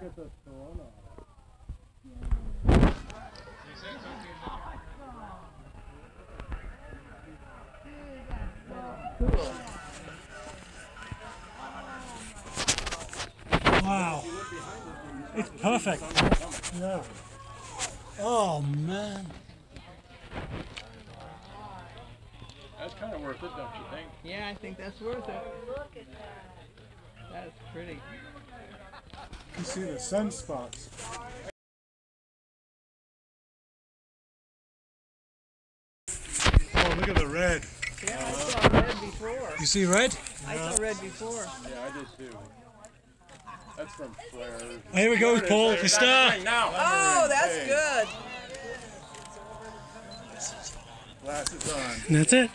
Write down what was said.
get this corona. Wow. It's perfect. Yeah. Oh, man. That's kind of worth it, don't you think? Yeah, I think that's worth it. Look at that. That's pretty. You can see the sunspots. Oh, look at the red. Yeah, I saw red before. You see red? I saw red before. Yeah, I did too. That's from Flare. Here we go, Paul. The star. Now. Oh, that's good. Glasses on. And that's it.